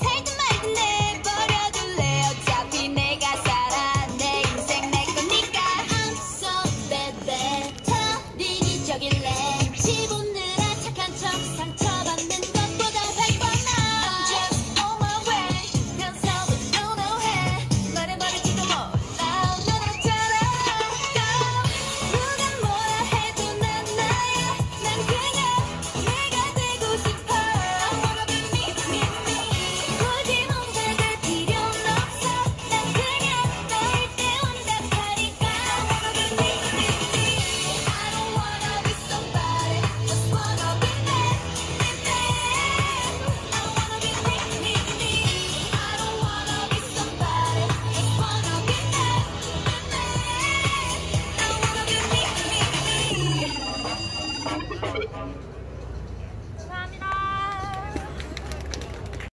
He's taking